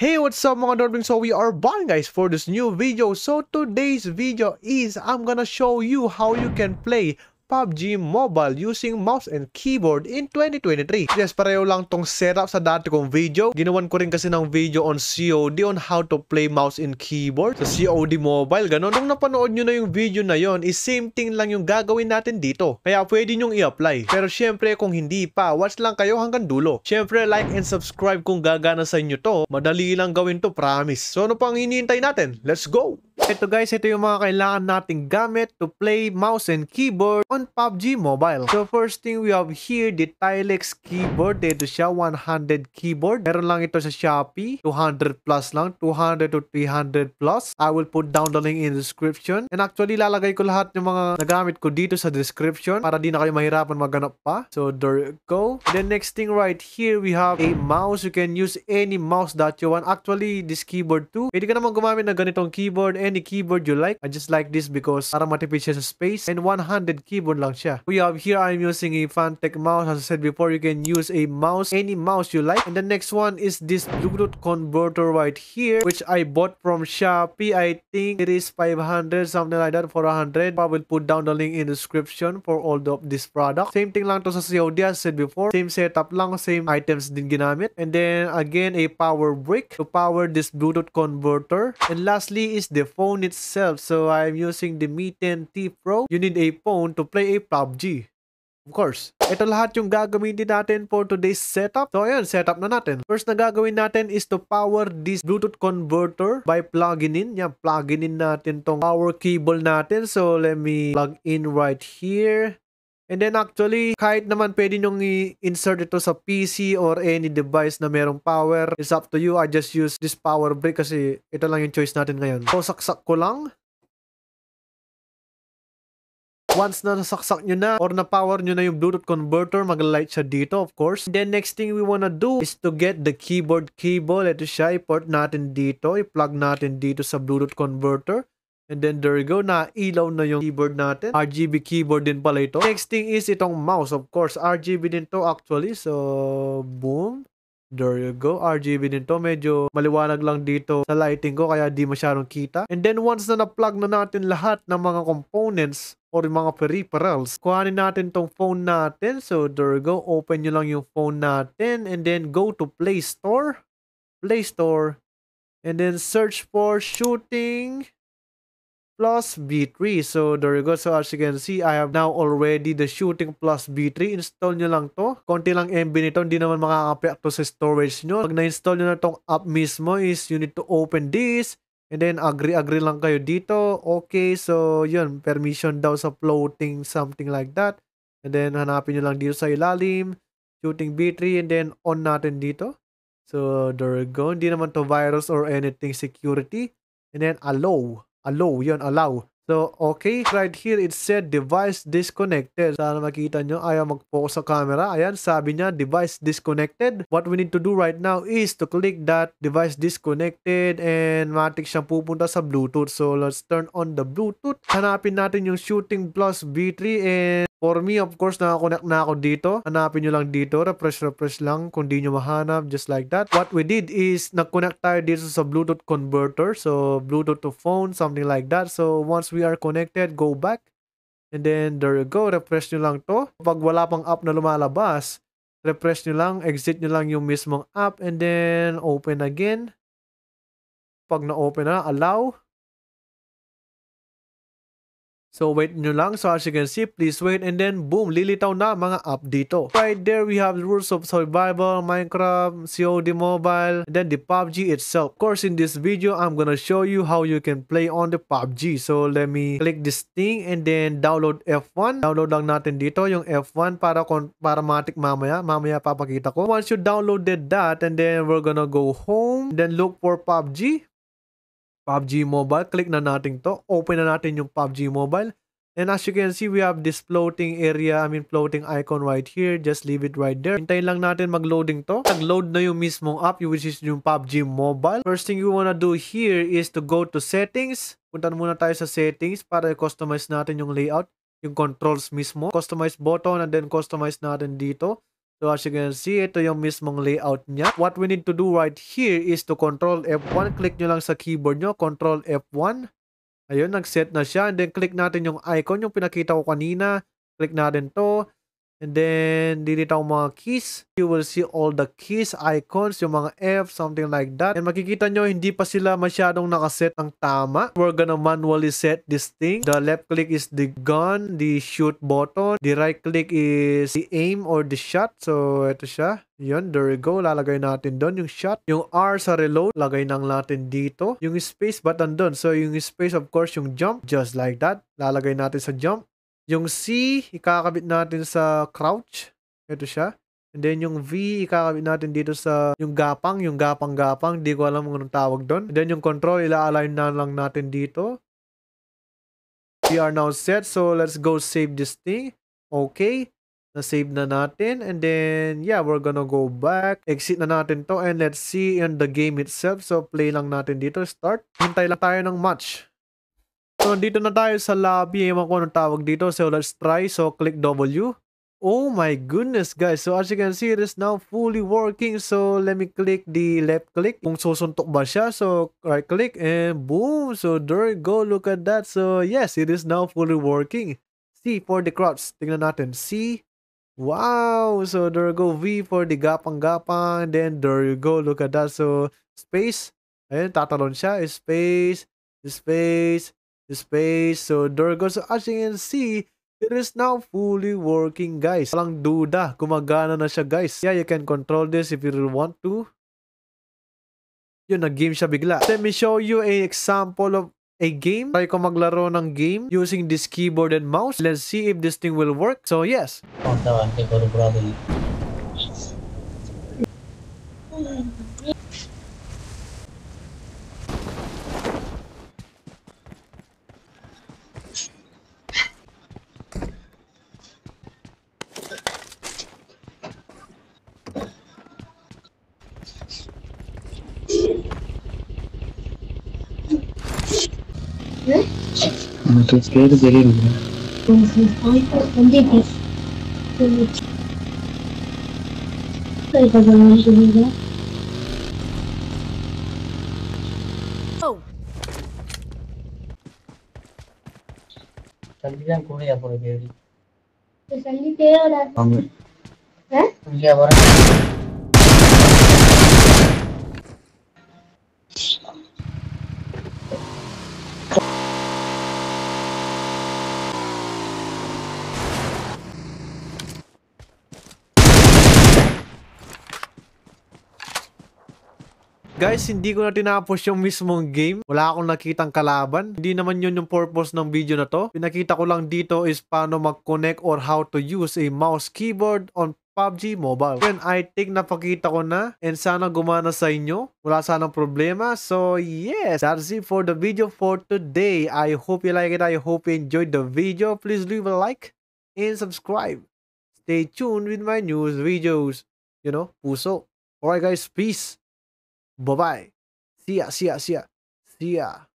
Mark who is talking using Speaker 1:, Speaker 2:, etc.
Speaker 1: Hey, what's up mga Dorblings? So we are back guys for this new video. So today's video is I'm gonna show you how you can play PUBG Mobile using mouse and keyboard in 2023. Yes, pareho lang tong setup sa dati kong video. Ginawan ko rin kasi ng video on COD on how to play mouse and keyboard sa COD Mobile. Ganon. Nung napanood nyo na yung video na yon, is same thing lang yung gagawin natin dito. Kaya pwede nyong i-apply. Pero syempre kung hindi pa, watch lang kayo hanggang dulo. Syempre like and subscribe kung gagana sa inyo to. Madali lang gawin to, promise. So ano pang hinihintay natin? Let's go! Ito guys, ito yung mga kailangan nating gamit to play mouse and keyboard on PUBG Mobile. So first thing we have here, the Tilex keyboard. Dito siya, 100 keyboard. Meron lang ito sa Shopee. 200 plus lang. 200 to 300 plus. I will put down the link in the description. And actually, lalagay ko lahat ng mga nagamit ko dito sa description para di na kayo mahirapan maghanap pa. So there you go. Then next thing right here, we have a mouse. You can use any mouse that you want. Actually, this keyboard too. Pwede ka naman gumamit ng ganitong keyboard. Any any keyboard you like. I just like this because siya sa space. And 100 keyboard lang siya. We have here, I'm using a Fantech mouse. As I said before, you can use a mouse, any mouse you like. And the next one is this Bluetooth converter right here, which I bought from Shopee. I think it is 500, something like that, for 100. I will put down the link in the description for all of this product. Same thing lang to sa COD, as I said before. Same setup lang, same items din ginamit. And then, again, a power brick to power this Bluetooth converter. And lastly is the phone itself. So I'm using the Mi 10T Pro. You need a phone to play a PUBG. Of course. Ito lahat yung gagamitin natin for today's setup. So ayan, setup na natin. First na gagawin natin is to power this Bluetooth converter by plugging in. Yan, plugging in natin tong power cable natin. So let me plug in right here. And then actually, kahit naman pwede nyong i-insert ito sa PC or any device na merong power. It's up to you. I just use this power brick kasi ito lang yung choice natin ngayon. So, saksak ko lang. Once na nasaksak nyo na or na-power nyo na yung Bluetooth converter, mag-light siya dito, of course. Then, next thing we wanna do is to get the keyboard cable. Ito siya, i-port natin dito. I-plug natin dito sa Bluetooth converter. And then there you go, na ilaw na yung keyboard natin. RGB keyboard din pala ito. Next thing is itong mouse. Of course, RGB din to actually. So, boom. There you go. RGB din to. Medyo maliwanag lang dito sa lighting ko kaya di masyadong kita. And then once na na-plug na natin lahat ng mga components or mga peripherals, kuhanin natin tong phone natin. So there you go. Open nyo lang yung phone natin and then go to Play Store. Play Store. And then search for shooting plus B3. So there you go. So as you can see, I have now already the shooting plus B3. Install nyo lang to. Konti lang MB nito. Hindi naman makaka to sa storage nyo. Pag na-install nyo na tong app mismo is you need to open this. And then agree-agree lang kayo dito. Okay, so yun. Permission daw sa floating something like that. And then hanapin nyo lang dito sa ilalim. Shooting B3 and then on natin dito. So there you go. Hindi naman to virus or anything security. And then allow allow, yon allow. So, okay. Right here, it said device disconnected. Sana makita nyo, ayaw mag-focus sa camera. Ayan, sabi niya, device disconnected. What we need to do right now is to click that device disconnected and matik siyang pupunta sa Bluetooth. So, let's turn on the Bluetooth. Hanapin natin yung Shooting Plus B3 and For me, of course, nakakonect na ako dito. Hanapin nyo lang dito. Refresh, refresh lang kung di nyo mahanap. Just like that. What we did is, nag-connect tayo dito sa Bluetooth converter. So, Bluetooth to phone, something like that. So, once we are connected, go back. And then, there you go. Refresh nyo lang to. Pag wala pang app na lumalabas, refresh nyo lang. Exit nyo lang yung mismong app. And then, open again. Pag na-open na, allow. So wait nyo lang. So as you can see, please wait and then boom, lilitaw na mga app dito. Right there, we have the rules of survival, Minecraft, COD Mobile, and then the PUBG itself. Of course, in this video, I'm gonna show you how you can play on the PUBG. So let me click this thing and then download F1. Download lang natin dito yung F1 para, para matik mamaya. Mamaya papakita ko. Once you downloaded that and then we're gonna go home, then look for PUBG. PUBG Mobile. Click na natin to. Open na natin yung PUBG Mobile. And as you can see, we have this floating area, I mean floating icon right here. Just leave it right there. Hintayin lang natin mag-loading to. Nag-load na yung mismong app, which is yung PUBG Mobile. First thing you wanna do here is to go to settings. Punta muna tayo sa settings para i-customize natin yung layout, yung controls mismo. Customize button and then customize natin dito. So as you can see, ito yung mismong layout niya. What we need to do right here is to control F1. Click nyo lang sa keyboard nyo, control F1. Ayun, nag-set na siya. And then click natin yung icon, yung pinakita ko kanina. Click natin to. And then, dito ang mga keys. You will see all the keys, icons, yung mga F, something like that. And makikita nyo, hindi pa sila masyadong nakaset ng tama. We're gonna manually set this thing. The left click is the gun, the shoot button. The right click is the aim or the shot. So, ito siya. Yun, there we go. Lalagay natin doon yung shot. Yung R sa reload, lagay nang natin dito. Yung space button doon. So, yung space, of course, yung jump. Just like that. Lalagay natin sa jump. Yung C, ikakabit natin sa crouch. Ito siya. And then yung V, ikakabit natin dito sa yung gapang, yung gapang-gapang. Di ko alam kung anong tawag doon. And then yung control, ila-align na lang natin dito. We are now set. So let's go save this thing. Okay. Na-save na natin. And then, yeah, we're gonna go back. Exit na natin to. And let's see in the game itself. So play lang natin dito. Start. Hintay lang tayo ng match. So, dito na tayo sa lobby. Ewan ko anong tawag dito. So, let's try. So, click W. Oh my goodness, guys. So, as you can see, it is now fully working. So, let me click the left click. Kung susuntok ba siya. So, right click and boom. So, there you go. Look at that. So, yes, it is now fully working. C for the crouch. Tingnan natin. C. Wow. So, there you go. V for the gapang-gapang. Then, there you go. Look at that. So, space. Ayun, tatalon siya. Space. Space space. So, there goes. As you can see, it is now fully working, guys. Walang duda. Gumagana na siya, guys. Yeah, you can control this if you want to. Yun, nag-game siya bigla. Let me show you a example of a game. Try ko maglaro ng game using this keyboard and mouse. Let's see if this thing will work. So, yes.
Speaker 2: Tus quieres seguir, මට
Speaker 3: skate දෙලි නුඹ சல்லிதான்
Speaker 2: கூட
Speaker 3: போறது
Speaker 2: சல்லி தேவை
Speaker 1: Guys, hindi ko na tinapos yung mismong game. Wala akong nakitang kalaban. Hindi naman yun yung purpose ng video na to. Pinakita ko lang dito is paano mag-connect or how to use a mouse keyboard on PUBG Mobile. Then, I think napakita ko na and sana gumana sa inyo. Wala sanang problema. So, yes, that's it for the video for today. I hope you like it. I hope you enjoyed the video. Please leave a like and subscribe. Stay tuned with my news videos. You know, puso. Alright guys, peace. Bye-bye. See ya, see ya, see ya. See ya.